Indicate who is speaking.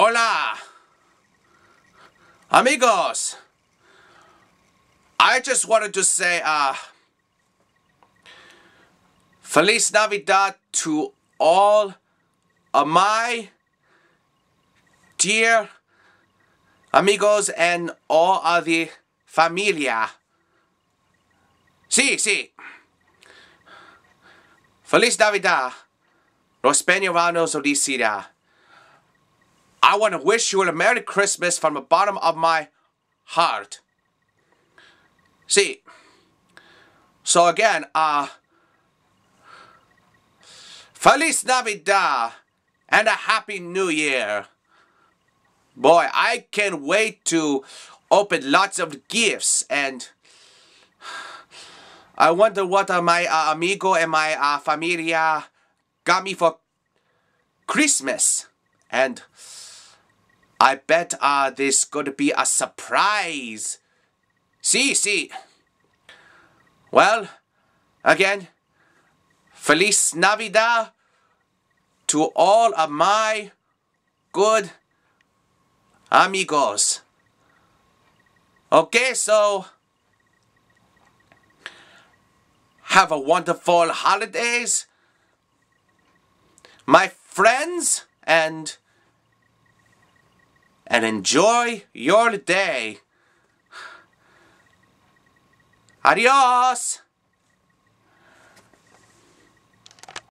Speaker 1: Hola, amigos, I just wanted to say, uh, Feliz Navidad to all of my dear amigos and all of the familia. Sí, sí. Feliz Navidad. Los Peñaranos Odisida. I want to wish you a Merry Christmas from the bottom of my heart. See, so again, uh, Feliz Navidad and a Happy New Year. Boy, I can't wait to open lots of gifts and I wonder what uh, my uh, amigo and my uh, familia got me for Christmas. And I bet uh, this gonna be a surprise. See, see. Well, again, Feliz Navidad to all of my good amigos. Okay, so have a wonderful holidays, my friends, and and enjoy your day. Adios!